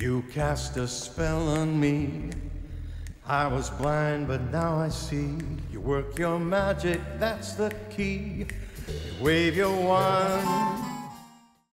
You cast a spell on me. I was blind, but now I see. You work your magic, that's the key. You wave your wand